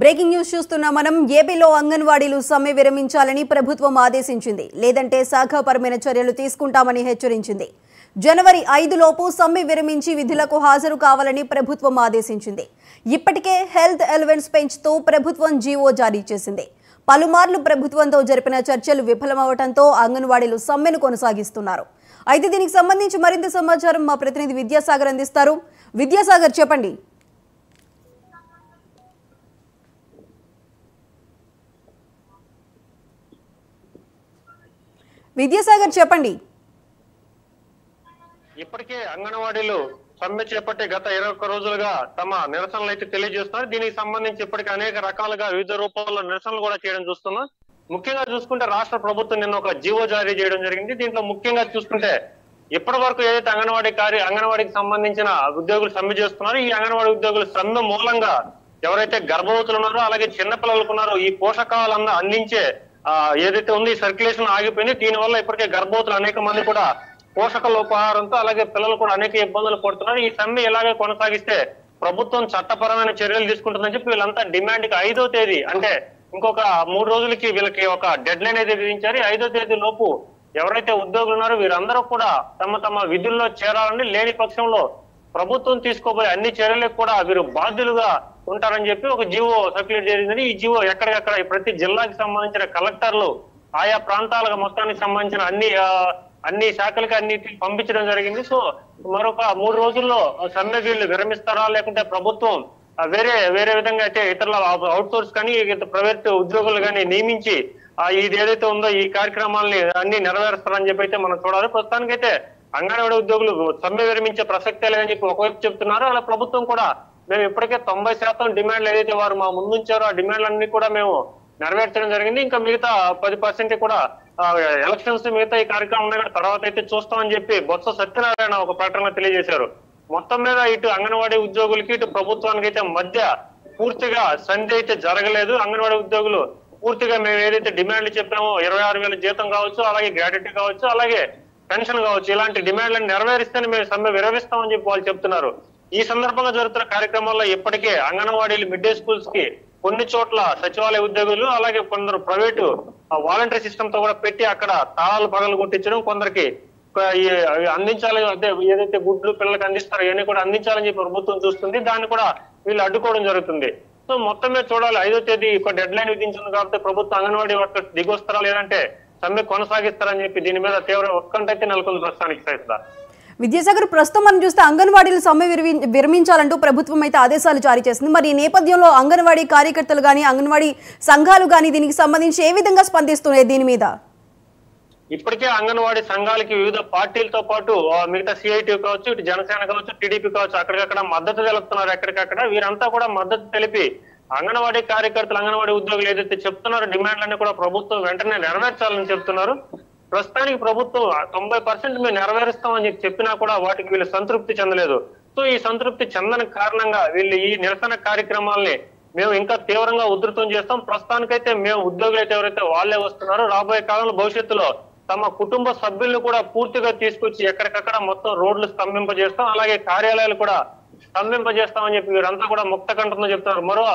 Breaking news చూస్తున్న మనం ఏపీలో అంగన్వాడీలు సమ్మె విరమించాలని ప్రభుత్వం ఆదేశించింది. లేదంటే శాఖాపరమైన చర్యలు తీసుకుంటామని హెచ్చరించింది. జనవరి ఐదులోపు సమ్మె విరమించి విధులకు హాజరు కావాలని ప్రభుత్వం ఆదేశించింది. ఇప్పటికే హెల్త్ ఎలవెన్స్ పెంచుతూ ప్రభుత్వం జీవో జారీ చేసింది. పలుమార్లు ప్రభుత్వంతో జరిపిన చర్చలు విఫలమవడంతో అంగన్వాడీలు సమ్మెను కొనసాగిస్తున్నారు. అయితే దీనికి సంబంధించి మరింత సమాచారం మా ప్రతినిధి విద్యాసాగర్ అందిస్తారు. విద్యాసాగర్ చెప్పండి. విద్యాసాగర్ చెప్పండి. ఇప్పటికే అంగన్వాడీలు సమ్మె చేపట్టి గత ఇరవై ఒక్క రోజులుగా తమ నిరసనలు అయితే తెలియజేస్తున్నారు. దీనికి సంబంధించి ఇప్పటికీ అనేక రకాలుగా వివిధ రూపాల్లో నిరసనలు కూడా చేయడం చూస్తున్నాం. ముఖ్యంగా చూసుకుంటే రాష్ట్ర ప్రభుత్వం నిన్న ఒక జీవో జారీ చేయడం జరిగింది. దీంట్లో ముఖ్యంగా చూసుకుంటే ఇప్పటి వరకు ఏదైతే అంగన్వాడీ కార్య అంగన్వాడీకి సంబంధించిన ఉద్యోగులు సమ్మె చేస్తున్నారో ఈ అంగన్వాడీ ఉద్యోగులు సమ్మె మూలంగా ఎవరైతే గర్భవతులు ఉన్నారో అలాగే చిన్నపిల్లలకు ఉన్నారో ఈ పోషకాలను అందించే ఏదైతే ఉంది సర్క్యులేషన్ ఆగిపోయింది దీనివల్ల ఇప్పటికే గర్భవతులు అనేక మంది కూడా పోషక లోపహారంతో అలాగే పిల్లలు కూడా అనేక ఇబ్బందులు పడుతున్నారు. ఈ సమ్మె ఇలాగే కొనసాగిస్తే ప్రభుత్వం చట్టపరమైన చర్యలు తీసుకుంటుందని చెప్పి వీళ్ళంతా డిమాండ్కి ఐదో తేదీ అంటే ఇంకొక మూడు రోజులకి వీళ్ళకి ఒక డెడ్ లైన్ అయితే విధించారు ఐదో తేదీ లోపు ఎవరైతే ఉద్యోగులు ఉన్నారో వీరందరూ కూడా తమ తమ విధుల్లో చేరాలని లేని పక్షంలో ప్రభుత్వం తీసుకోబోయే అన్ని చర్యలకు కూడా వీరు బాధ్యులుగా ఉంటారని చెప్పి ఒక జీవో సర్క్యులేట్ జరిగిందని ఈ జీవో ఎక్కడికక్కడ ప్రతి జిల్లాకి సంబంధించిన కలెక్టర్లు ఆయా ప్రాంతాలకు మొత్తానికి సంబంధించిన అన్ని అన్ని శాఖలకి అన్నిటికి పంపించడం జరిగింది. సో మరొక మూడు రోజుల్లో సమ్మె వీళ్ళు విరమిస్తారా లేకుంటే ప్రభుత్వం వేరే వేరే విధంగా అయితే ఇతరుల అవుట్ సోర్స్ కానీ ప్రైవేట్ ఉద్యోగులు కానీ నియమించి ఇది ఏదైతే ఉందో ఈ కార్యక్రమాలని అన్ని నెరవేరుస్తారని చెప్పి అయితే మనం చూడాలి. ప్రస్తుతానికైతే అంగన్వాడీ ఉద్యోగులు సమ్మె విరమించే ప్రసక్తే లేదని చెప్పి ఒకవైపు చెప్తున్నారు అలా ప్రభుత్వం కూడా మేము ఇప్పటికే తొంభై శాతం డిమాండ్లు ఏదైతే వారు మా ముందుంచారో ఆ డిమాండ్లన్నీ కూడా మేము నెరవేర్చడం జరిగింది. ఇంకా మిగతా పది పర్సెంట్ కూడా ఎలక్షన్స్ మిగతా ఈ కార్యక్రమం ఉన్నాయి తర్వాత అయితే చూస్తామని చెప్పి బొత్స సత్యనారాయణ ఒక ప్రకటన తెలియజేశారు. మొత్తం మీద ఇటు అంగన్వాడీ ఉద్యోగులకి ఇటు ప్రభుత్వానికి అయితే మధ్య పూర్తిగా సంధి అయితే జరగలేదు. అంగన్వాడీ ఉద్యోగులు పూర్తిగా మేము ఏదైతే డిమాండ్లు చెప్పామో ఇరవై ఆరు వేల జీతం కావచ్చు అలాగే గ్రాడ్యుటీ కావచ్చు అలాగే పెన్షన్ కావచ్చు ఇలాంటి డిమాండ్లను నెరవేరిస్తేనే మేము సమ్మె విరమిస్తామని చెప్పి వాళ్ళు చెప్తున్నారు. ఈ సందర్భంగా జరుగుతున్న కార్యక్రమాల్లో ఇప్పటికే అంగన్వాడీలు మిడ్ డే స్కూల్స్కి కొన్ని చోట్ల సచివాలయ ఉద్యోగులు అలాగే కొందరు ప్రైవేటు వాలంటరీ సిస్టమ్తో కూడా పెట్టి అక్కడ తాళాలు పగలు కొట్టించడం కొందరికి అవి అందించాలి అదే ఏదైతే గుడ్లు పిల్లలకు అందిస్తారో ఇవన్నీ కూడా అందించాలని చెప్పి ప్రభుత్వం చూస్తుంది. దాన్ని కూడా వీళ్ళు అడ్డుకోవడం జరుగుతుంది. సో మొత్తం మీద చూడాలి ఐదో తేదీ ఒక డెడ్ లైన్ విధించింది కాబట్టి ప్రభుత్వం అంగన్వాడీ వర్కర్స్ దిగొస్తారా లేదంటే సమ్మె కొనసాగిస్తారని చెప్పి దీని మీద తీవ్ర ఉత్కంఠ నెలకొంది ప్రస్తుతానికి సైతం. విద్యాసాగర్ ప్రస్తుతం మనం చూస్తే అంగన్వాడీలు సమ్మె విరమి- విరమించాలంటూ ప్రభుత్వం అయితే ఆదేశాలు జారీ చేసింది. మరి ఈ నేపథ్యంలో అంగన్వాడీ కార్యకర్తలు కానీ అంగన్వాడీ సంఘాలు కానీ దీనికి సంబంధించి ఏ విధంగా స్పందిస్తున్నాయి దీని మీద? ఇప్పటికే అంగన్వాడీ సంఘాలకి వివిధ పార్టీలతో పాటు మిగతా సిఐటి కావచ్చు ఇటు జనసేన కావచ్చు టీడీపీ కావచ్చు అక్కడికక్కడ మద్దతు తెలుపుతున్నారు ఎక్కడికక్కడ. వీరంతా కూడా మద్దతు తెలిపి అంగన్వాడీ కార్యకర్తలు అంగన్వాడీ ఉద్యోగులు ఏదైతే చెప్తున్నారో డిమాండ్లన్నీ కూడా ప్రభుత్వం వెంటనే నెరవేర్చాలని చెప్తున్నారు. ప్రస్తుతానికి ప్రభుత్వం తొంభై పర్సెంట్ మేము నెరవేరుస్తామని చెప్పి చెప్పినా కూడా వాటికి వీళ్ళు సంతృప్తి చెందలేదు. సో ఈ సంతృప్తి చెందని కారణంగా వీళ్ళు ఈ నిరసన కార్యక్రమాల్ని మేము ఇంకా తీవ్రంగా ఉధృతం చేస్తాం. ప్రస్తుతానికైతే మేము ఉద్యోగులు అయితే ఎవరైతే వాళ్ళే వస్తున్నారో రాబోయే కాలంలో భవిష్యత్తులో తమ కుటుంబ సభ్యులను కూడా పూర్తిగా తీసుకొచ్చి ఎక్కడికక్కడ మొత్తం రోడ్లు స్తంభింపజేస్తాం. అలాగే కార్యాలయాలు కూడా స్తంభింపజేస్తామని చెప్పి వీరంతా కూడా ముక్త కంఠంతో చెప్తున్నారు. మరో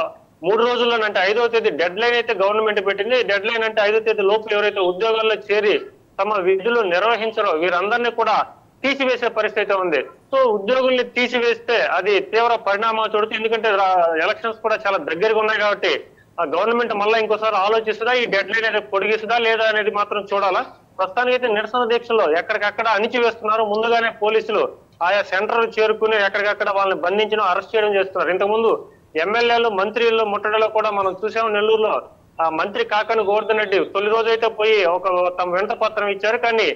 మూడు రోజుల్లో అంటే ఐదో తేదీ డెడ్ లైన్ అయితే గవర్నమెంట్ పెట్టింది. డెడ్ లైన్ అంటే ఐదో తేదీ లోపు ఎవరైతే ఉద్యోగాల్లో చేరి తమ విధులు నిర్వహించరో వీరందరినీ కూడా తీసివేసే పరిస్థితి ఉంది. సో ఉద్యోగుల్ని తీసివేస్తే అది తీవ్ర పరిణామాలు చూడుతుంది ఎందుకంటే ఎలక్షన్స్ కూడా చాలా దగ్గరగా ఉన్నాయి కాబట్టి ఆ గవర్నమెంట్ మళ్ళీ ఇంకోసారి ఆలోచిస్తుందా ఈ డెడ్ లైన్ అనేది పొడిగిస్తుందా లేదా అనేది మాత్రం చూడాలా? ప్రస్తుతానికి అయితే నిరసన దీక్షలో ఎక్కడికక్కడ అణిచివేస్తున్నారు. ముందుగానే పోలీసులు ఆయా సెంటర్ చేరుకుని ఎక్కడికక్కడ వాళ్ళని బంధించడం అరెస్ట్ చేయడం చేస్తున్నారు. ఇంతకుముందు ఎమ్మెల్యేలు మంత్రులు ముట్టడలో కూడా మనం చూసాం నెల్లూరులో. ఆ మంత్రి కాకని గోవర్ధన్ రెడ్డి తొలి రోజు అయితే పోయి ఒక తమ వెంట పత్రం ఇచ్చారు. కానీ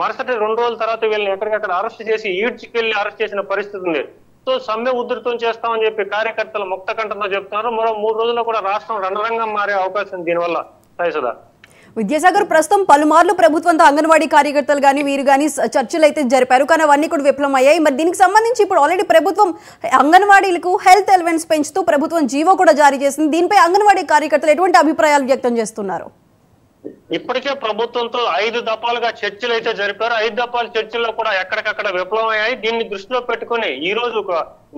మరుసటి రెండు రోజుల తర్వాత వీళ్ళని ఎక్కడికక్కడ అరెస్ట్ చేసి ఈడ్చికెళ్ళి అరెస్ట్ చేసిన పరిస్థితి ఉంది. సో సమ్మె ఉధృతం చేస్తామని చెప్పి కార్యకర్తలు ముక్త కంఠంతో చెప్తున్నారు. మరో మూడు రోజుల్లో కూడా రాష్ట్రం రణరంగం మారే అవకాశం దీనివల్ల. సాయిసుదా విద్యాసాగర్ ప్రస్తుతం పలుమార్లు ప్రభుత్వంతో అంగన్వాడీ కార్యకర్తలు కానీ వీరు కానీ చర్చలు అయితే జరిపారు. కానీ అవన్నీ కూడా విఫలమయ్యాయి. మరి దీనికి సంబంధించి ఇప్పుడు ఆల్రెడీ ప్రభుత్వం అంగన్వాడీలకు హెల్త్ ఎలివెన్స్ పెంచుతూ ప్రభుత్వం జీవో కూడా జారీ చేసింది. దీనిపై అంగన్వాడీ కార్యకర్తలు ఎటువంటి అభిప్రాయాలు వ్యక్తం చేస్తున్నారు? ఇప్పటికే ప్రభుత్వంతో ఐదు దఫాలుగా చర్చలు అయితే జరిపారు. ఐదు దఫాల చర్చల్లో కూడా ఎక్కడికక్కడ విఫలమయ్యాయి. దీన్ని దృష్టిలో పెట్టుకుని ఈ రోజు ఒక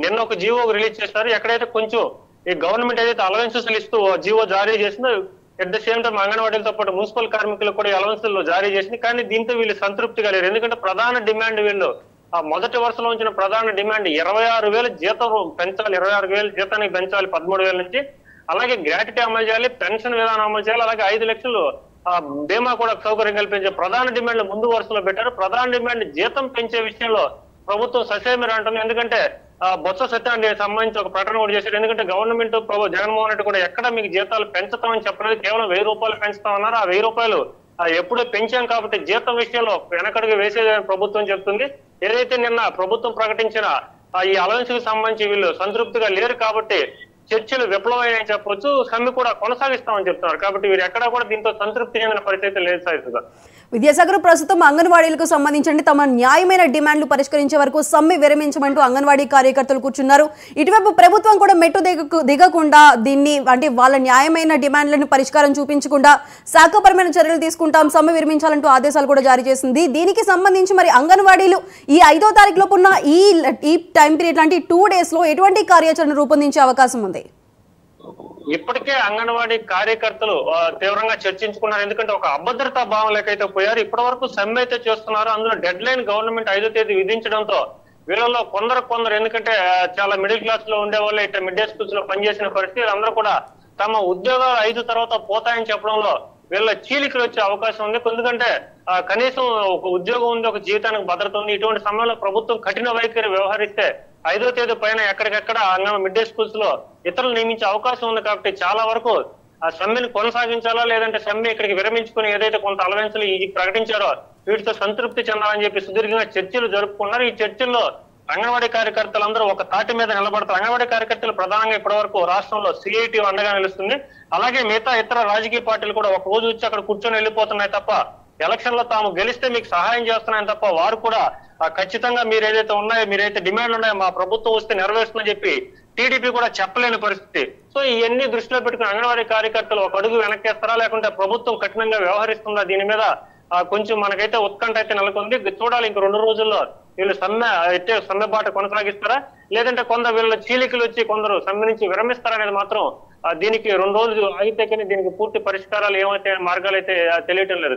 నిన్న ఒక జీవో రిలీజ్ చేశారు. ఎక్కడైతే కొంచెం ఈ గవర్నమెంట్ ఏదైతే అలవెన్సెస్ ఇస్తూ జీవో జారీ చేసిందో ఎట్ ద సేమ్ టైం అంగన్వాడీలతో పాటు మున్సిపల్ కార్మికులు కూడా అలవన్సుల్లో జారీ చేసింది. కానీ దీంతో వీళ్ళు సంతృప్తిగా లేరు ఎందుకంటే ప్రధాన డిమాండ్ వీళ్ళు ఆ మొదటి వరుసలో ఉంచిన ప్రధాన డిమాండ్ ఇరవై ఆరు వేలు జీతం పెంచాలి ఇరవై ఆరు వేలు జీతానికి పెంచాలి పదమూడు వేల నుంచి. అలాగే గ్రాట్యుటీ అమలు చేయాలి పెన్షన్ విధానం అమలు చేయాలి అలాగే ఐదు లక్షలు ఆ, బీమా కూడా సౌకర్యం కల్పించే ప్రధాన డిమాండ్ ముందు వరుసలో పెట్టారు. ప్రధాన డిమాండ్ జీతం పెంచే విషయంలో ప్రభుత్వం ససేమిరా అంటుంది. ఎందుకంటే ఆ, బొత్స సత్యానికి సంబంధించి ఒక ప్రకటన కూడా చేశారు. ఎందుకంటే గవర్నమెంట్ ప్రభు జగన్మోహన్ రెడ్డి కూడా ఎక్కడ మీకు జీతాలు పెంచుతామని చెప్పలేదు. కేవలం వెయ్యి రూపాయలు పెంచుతామన్నారు. ఆ వెయ్యి రూపాయలు ఎప్పుడో పెంచాం కాబట్టి జీతం విషయంలో వెనకడుగు వేసేదని ప్రభుత్వం చెప్తుంది. ఏదైతే నిన్న ప్రభుత్వం ప్రకటించిన ఈ అలవెన్స్కి సంబంధించి వీళ్ళు సంతృప్తిగా లేరు కాబట్టి చర్చలు విఫలమయ్యాయని చెప్పొచ్చు సమ్మె కూడా కొనసాగిస్తామని చెప్తున్నారు. కాబట్టి వీరు ఎక్కడా కూడా దీంతో సంతృప్తి చెందిన పరిస్థితి లేదు సార్ విద్యాసాగర్ ప్రస్తుతం అంగన్వాడీలకు సంబంధించి తమ న్యాయమైన డిమాండ్లు పరిష్కరించే వరకు సమ్మె విరమించమంటూ అంగన్వాడీ కార్యకర్తలు కూర్చున్నారు. ఇటువైపు ప్రభుత్వం కూడా మెట్టు దిగకుండా దీన్ని అంటే వాళ్ళ న్యాయమైన డిమాండ్లను పరిష్కారం చూపించకుండా శాఖపరమైన చర్యలు తీసుకుంటాం సమ్మె విరమించాలంటూ ఆదేశాలు కూడా జారీ చేసింది. దీనికి సంబంధించి మరి అంగన్వాడీలు ఈ ఐదో తారీఖు ఉన్న ఈ ఈ టైం పీరియడ్ లాంటి టూ డేస్లో ఎటువంటి కార్యాచరణ రూపొందించే అవకాశం ఉంది? ఇప్పటికే అంగన్వాడీ కార్యకర్తలు తీవ్రంగా చర్చించుకున్నారు. ఎందుకంటే ఒక అభద్రతా భావం లేకైతే పోయారు. ఇప్పటి వరకు సమ్మె అయితే చేస్తున్నారు. అందులో డెడ్ లైన్ గవర్నమెంట్ ఐదో తేదీ విధించడంతో వీళ్ళలో కొందరు కొందరు ఎందుకంటే చాలా మిడిల్ క్లాస్లో ఉండే వాళ్ళు ఇట్లా మిడ్ డే స్కూల్స్లో పనిచేసిన పరిస్థితి అందరూ కూడా తమ ఉద్యోగాలు ఐదు తర్వాత పోతాయని చెప్పడంలో వీళ్ళ చీలికలు వచ్చే అవకాశం ఉంది. ఎందుకంటే కనీసం ఒక ఉద్యోగం ఉంది ఒక జీవితానికి భద్రత ఉంది. ఇటువంటి సమయంలో ప్రభుత్వం కఠిన వైఖరి వ్యవహరిస్తే ఐదో తేదీ పైన ఎక్కడికెక్కడ అంగన మిడ్ డే స్కూల్స్లో ఇతరులు నియమించే అవకాశం ఉంది కాబట్టి చాలా వరకు ఆ సమ్మెను కొనసాగించాలా లేదంటే సమ్మె ఇక్కడికి విరమించుకుని ఏదైతే కొంత అలవెన్సులు ఇది ప్రకటించారో వీటితో సంతృప్తి చెందాలని చెప్పి సుదీర్ఘంగా చర్చలు జరుపుకున్నారు. ఈ చర్చల్లో అంగన్వాడీ కార్యకర్తలందరూ ఒక తాటి మీద నిలబడతారు. అంగన్వాడీ కార్యకర్తలు ప్రధానంగా ఇప్పటి వరకు రాష్ట్రంలో సిఐటి అండగా నిలుస్తుంది. అలాగే మిగతా ఇతర రాజకీయ పార్టీలు కూడా ఒక రోజు వచ్చి అక్కడ కూర్చొని వెళ్ళిపోతున్నాయి తప్ప ఎలక్షన్లో తాము గెలిస్తే మీకు సహాయం చేస్తున్నాయని తప్ప వారు కూడా ఖచ్చితంగా మీరు ఏదైతే ఉన్నాయో మీరైతే డిమాండ్ ఉన్నాయో మా ప్రభుత్వం వస్తే నెరవేరుస్తుందని చెప్పి టీడీపీ కూడా చెప్పలేని పరిస్థితి. సో ఇవన్నీ దృష్టిలో పెట్టుకుని అంగన్వాడీ కార్యకర్తలు ఒక అడుగు వెనక్కేస్తారా? లేకుంటే ప్రభుత్వం కఠినంగా వ్యవహరిస్తుందా? దీని మీద కొంచెం మనకైతే ఉత్కంఠ అయితే నెలకొంది. చూడాలి ఇంక రెండు రోజుల్లో వీళ్ళు సమ్మె అయితే సమ్మె బాట కొనసాగిస్తారా? లేదంటే కొందరు వీళ్ళ చీలికలు వచ్చి కొందరు సమ్మె నుంచి విరమిస్తారనేది మాత్రం దీనికి రెండు రోజులు ఆగితే కానీ దీనికి పూర్తి పరిష్కారాలు ఏమైతే మార్గాలు అయితే తెలియటం లేదు.